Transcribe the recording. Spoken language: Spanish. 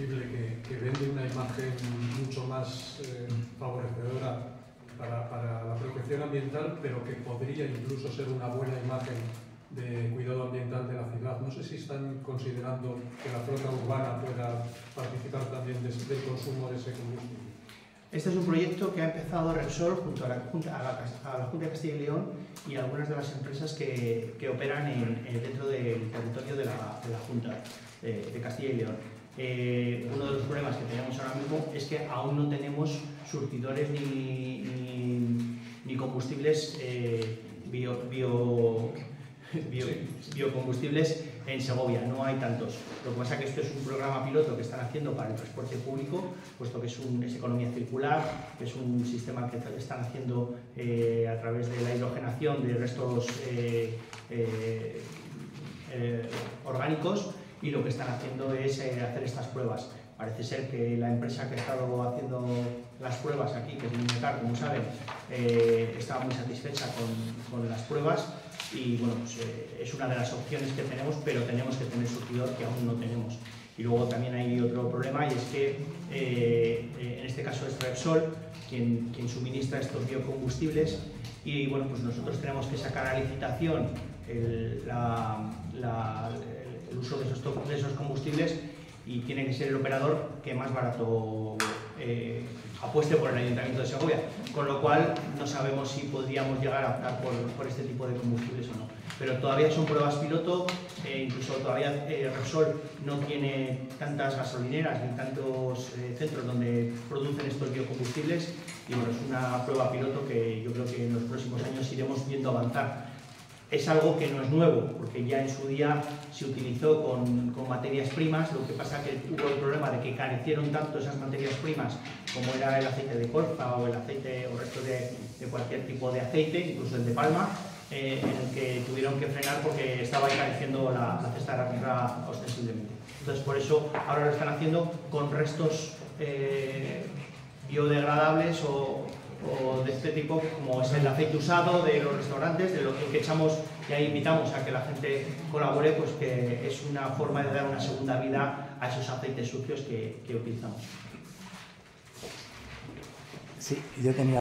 combustible que, que vende una imagen mucho más eh, favorecedora para, para, la protección ambiental, pero que podría incluso ser una buena imagen de cuidado ambiental de la ciudad. No sé si están considerando que la flota urbana pueda participar también del consumo de ese combustible. Este es un proyecto que ha empezado Repsol junto a la, Junta, a la, a la Junta de Castilla y León y algunas de las empresas que, que operan en, en, dentro del territorio de la, de la Junta de, de, Castilla y León. Eh, uno de los problemas que tenemos ahora mismo es que aún no tenemos surtidores ni, ni, ni combustibles eh, bio, bio, bio, biocombustibles en Segovia, no hay tantos. Lo que pasa es que esto es un programa piloto que están haciendo para el transporte público, puesto que es, un, es economía circular, es un sistema que están haciendo eh, a través de la hidrogenación de restos eh, eh, eh orgánicos y lo que están haciendo es eh, hacer estas pruebas. Parece ser que la empresa que ha estado haciendo las pruebas aquí, que es Minecar, como saben, eh, estaba muy satisfecha con, con las pruebas y bueno, pues, eh, es una de las opciones que tenemos, pero tenemos que tener surtidor que aún no tenemos. Y luego también hay otro problema y es que eh, en este caso es Repsol quien, quien, suministra estos biocombustibles y bueno, pues nosotros tenemos que sacar a licitación el, la, la, uso de esos, de esos combustibles y tiene que ser el operador que más barato eh, apueste por el Ayuntamiento de Segovia, con lo cual no sabemos si podríamos llegar a optar por, por este tipo de combustibles o no. Pero todavía son pruebas piloto, eh, incluso todavía eh, Repsol no tiene tantas gasolineras ni tantos eh, centros donde producen estos biocombustibles. Y bueno, es una prueba piloto que yo creo que en los próximos años iremos viendo avanzar es algo que no es nuevo, porque ya en su día se utilizó con, con, materias primas, lo que pasa que hubo el problema de que carecieron tanto esas materias primas como era el aceite de colza o el aceite o resto de, de cualquier tipo de aceite, incluso el de palma, eh, en el que tuvieron que frenar porque estaba encareciendo la, la cesta de la compra ostensiblemente. Entonces por eso ahora lo están haciendo con restos eh, biodegradables o, o de este tipo, como es el aceite usado de los restaurantes, de lo que echamos y ahí invitamos a que la gente colabore, pues que es una forma de dar una segunda vida a esos aceites sucios que, que utilizamos. Sí, yo tenía